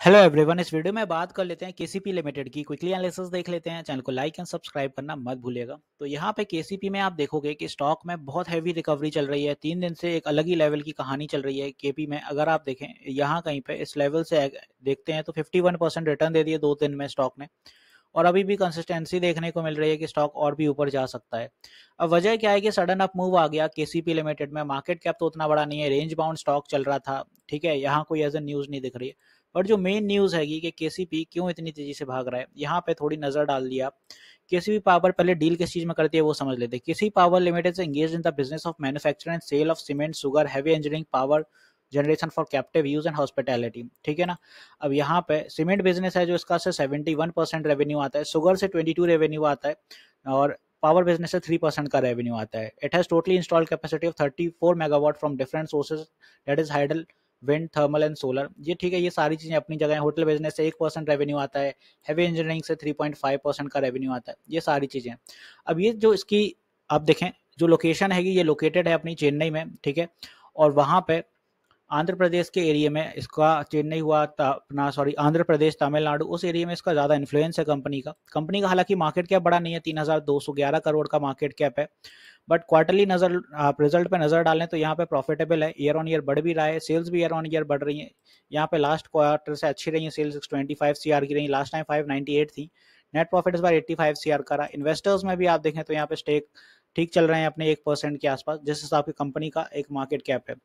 Hello everyone इस video में बात कर लेते हैं केसीपी लिमिटेड की। क्विकली एनालिसिस देख लेते हैं चैनल को लाइक एंड सब्सक्राइब करना मत भूलिएगा। तो यहाँ पे केसीपी में आप देखोगे कि स्टॉक में बहुत हैवी रिकवरी चल रही है। तीन दिन से एक अलग ही लेवल की कहानी चल रही है केपी में। अगर आप देखें, यहाँ कहीं पे इस लेवल से देखते हैं तो फिफ्टी रिटर्न दे दिए दो दिन में स्टॉक ने। और अभी भी कंसिस्टेंसी देखने को मिल रही है कि स्टॉक और भी ऊपर जा सकता है। अब वजह क्या है कि सडन अप मूव आ गया केसीपी लिमिटेड में। मार्केट कैप तो उतना बड़ा नहीं है रेंज बाउंड स्टॉक चल रहा था। ठीक है, यहाँ कोई एज ए न्यूज़ नहीं दिख रही है। बट जो मेन न्यूज़ हैगी कि केसीपी क्यों इतनी तेज़ी से भाग रहा है, यहाँ पे थोड़ी नज़र डाल दिया केसीपी पावर पहले डील किस चीज़ में करती है वो समझ लेते केसी पावर लिमिटेड से engage in the business of manufacture and sale of cement sugar heavy engineering power generation for captive use and hospitality ठीक है ना? अब यहाँ पे सीमेंट बिज़नेस है जो इसका से सेवेंटी वन परसेंट रेवेन्यू आता है सुगर से ट्वेंटी टू रेवेन्यू आता है और पावर बिज़नेस से थ्री परसेंट का रेवेन्यू आता है। It has totally install capacity of thirty four megawatt from different sources that is hydel wind thermal and solar ये ठीक है, ये सारी चीज़ें अपनी जगह होटल बिज़नेस से एक परसेंट रेवेन्यू आता है हैवी इंजीनियरिंग से थ्री पॉइंट फाइव परसेंट का रेवेन्यू आता है। ये सारी चीज़ें अब ये जो इसकी, आप देखें, जो लोकेशन है ये लोकेटेड है अपनी चेन्नई में, ठीक है? और वहाँ पे आंध्र प्रदेश के एरिया में इसका चेन्नई हुआ अपना सॉरी आंध्र प्रदेश, तमिलनाडु, उस एरिया में इसका ज़्यादा इन्फ्लुएंस है कंपनी का। कंपनी का हालाँकि मार्केट कैप बड़ा नहीं है, तीन हज़ार दो सौ ग्यारह करोड़ का मार्केट कैप है। बट क्वार्टरली नज़र आप रिज़ल्ट पे नज़र डालें तो यहाँ पे प्रॉफिटेबल है ईयर ऑन ईयर बढ़ भी रहा है सेल्स भी ईयर ऑन ईयर बढ़ रही है। यहाँ पे लास्ट क्वार्टर से अच्छी रही है sales twenty five C R की रही last time five ninety eight थी। नेट प्रॉफिट इस बार एट्टी फाइव सी आर का रहा इन्वेस्टर्स में भी आप देखें तो यहाँ पे स्टेक ठीक चल रहे हैं अपने एक परसेंट के आसपास, जिस हिसाब की कंपनी का एक मार्केट कैप है।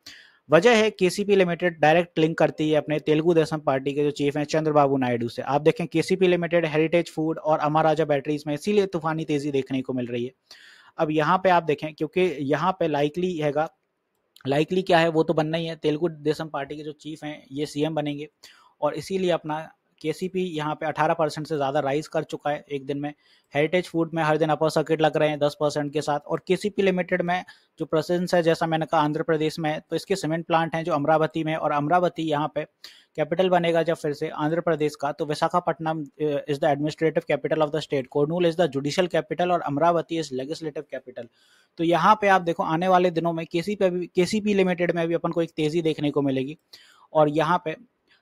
वजह है केसीपी लिमिटेड डायरेक्ट लिंक करती है अपने तेलुगु देशम पार्टी के जो चीफ हैं चंद्रबाबू नायडू से। आप देखें केसीपी लिमिटेड हेरिटेज फ़ूड और अमाराजा बैटरीज में इसीलिए तूफानी तेज़ी देखने को मिल रही है। अब यहाँ पे आप देखें, क्योंकि यहाँ पे लाइकली हैगा लाइकली क्या है वो तो बनना ही है। तेलुगु देशम पार्टी के जो चीफ हैं, ये सीएम बनेंगे और इसीलिए अपना के सी पी यहाँ पे 18 परसेंट से ज़्यादा राइज कर चुका है एक दिन में। हेरिटेज फ़ूड में हर दिन अपर सर्किट लग रहे हैं 10 परसेंट के साथ। और के सी पी लिमिटेड में जो प्रेजेंस है, जैसा मैंने कहा, आंध्र प्रदेश में तो इसके सीमेंट प्लांट हैं जो अमरावती में और अमरावती यहाँ पे कैपिटल बनेगा जब फिर से आंध्र प्रदेश का तो Visakhapatnam is the administrative capital of the state, Kurnool is the judicial capital, और अमरावती इज़ लेजिस्लेटिव कैपिटल। तो यहाँ पे आप देखो, आने वाले दिनों में पे भी केसीपी लिमिटेड में भी अपन को एक तेज़ी देखने को मिलेगी। और यहाँ पे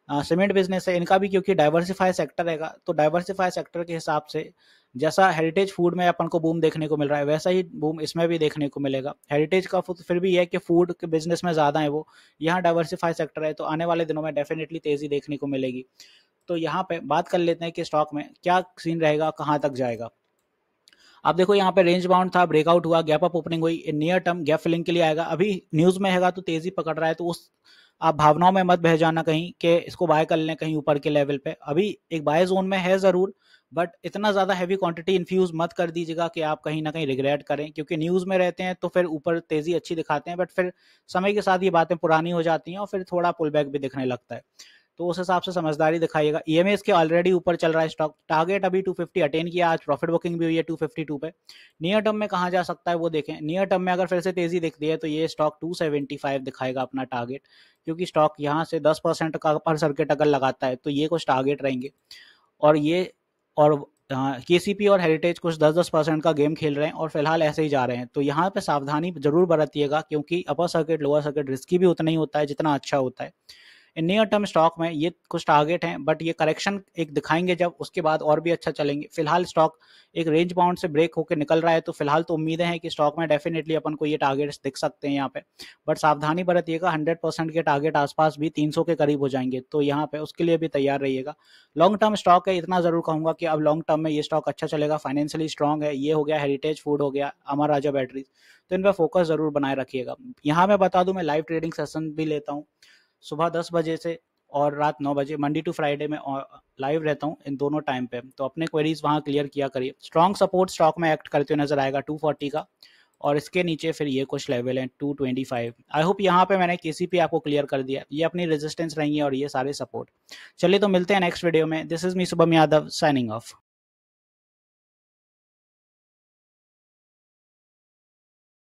सीमेंट बिज़नेस है, इनका भी क्योंकि डाइवर्सिफाई सेक्टर रहेगा तो डाइवर्सिफाई सेक्टर के हिसाब से जैसा हेरिटेज फ़ूड में अपन को बूम देखने को मिल रहा है, वैसा ही बूम इसमें भी देखने को मिलेगा। हेरिटेज का फिर भी है कि फ़ूड के बिज़नेस में ज़्यादा है वो, यहाँ डाइवर्सिफाई सेक्टर है तो आने वाले दिनों में डेफिनेटली तेज़ी देखने को मिलेगी। तो यहाँ पे बात कर लेते हैं कि स्टॉक में क्या सीन रहेगा, कहाँ तक जाएगा। आप देखो यहाँ पे रेंज बाउंड था ब्रेकआउट हुआ गैप अप ओपनिंग हुई नियर टर्म गैप फिलिंग के लिए आएगा। अभी न्यूज़ में हैगा तो तेज़ी पकड़ रहा है तो उस आप भावनाओं में मत बह जाना कहीं कि इसको बाय कर लें कहीं ऊपर के लेवल पे। अभी एक बाय जोन में है ज़रूर बट इतना ज़्यादा हैवी क्वांटिटी इन्फ्यूज मत कर दीजिएगा कि आप कहीं ना कहीं रिग्रेट करें, क्योंकि न्यूज़ में रहते हैं तो फिर ऊपर तेज़ी अच्छी दिखाते हैं बट फिर समय के साथ ये बातें पुरानी हो जाती हैं और फिर थोड़ा पुल बैक भी दिखने लगता है। तो उस हिसाब से समझदारी दिखाइएगा। ई एम के ऑलरेडी ऊपर चल रहा है स्टॉक टारगेट अभी 250 अटेन किया, आज प्रॉफिट बुकिंग भी हुई है 252 पे। नियर टर्म में कहा जा सकता है वो देखें। नियर टर्म में अगर फिर से तेज़ी दिखती है तो ये स्टॉक 275 दिखाएगा अपना टारगेट क्योंकि स्टॉक यहाँ से 10 परसेंट का पर सर्किट अगर लगाता है तो ये कुछ टारगेट रहेंगे। और ये, और के पी और हेरिटेज कुछ 10-10 परसेंट का गेम खेल रहे हैं और फ़िलहाल ऐसे ही जा रहे हैं। तो यहाँ पे सावधानी ज़रूर बरतिएगा, क्योंकि upper circuit lower circuit risky भी उतना ही होता है जितना अच्छा होता है। नियर टर्म स्टॉक में ये कुछ टारगेट हैं बट ये करेक्शन एक दिखाएँगे जब उसके बाद और भी अच्छा चलेंगे। फ़िलहाल स्टॉक एक रेंज बाउंड से ब्रेक होकर निकल रहा है तो फ़िलहाल तो उम्मीदें हैं कि स्टॉक में डेफिनेटली अपन को ये टारगेट्स दिख सकते हैं यहाँ पे। बट सावधानी बरतिएगा हंड्रेड परसेंट के टारगेट आसपास भी तीन सौ के करीब हो जाएँगे तो यहाँ पे उसके लिए भी तैयार रहिएगा। लॉन्ग टर्म स्टॉक है, इतना ज़रूर कहूँगा कि अब लॉन्ग टर्म में ये स्टॉक अच्छा चलेगा फाइनेंशियली स्ट्रॉग है, ये हो गया हेरिटेज फ़ूड हो गया, अमर राजा बैटरीज तो इन पर फोकस ज़रूर बनाए रखिएगा। यहाँ मैं बता दूँ, मैं लाइव ट्रेडिंग सेशन भी लेता हूँ। सुबह दस बजे से और रात नौ बजे मंडे टू फ्राइडे में लाइव रहता हूँ इन दोनों टाइम पे। तो अपने क्वेरीज वहाँ क्लियर किया करिए। स्ट्रॉन्ग सपोर्ट स्टॉक में एक्ट करते हुए नज़र आएगा टू फोर्टी का। और इसके नीचे फिर ये कुछ लेवल हैं two twenty five I hope यहाँ पे मैंने किसी भी आपको क्लियर कर दिया ये अपनी रेजिस्टेंस रहेंगी और ये सारे सपोर्ट चलिए तो मिलते हैं नेक्स्ट वीडियो में। This is me Shubham Yadav signing off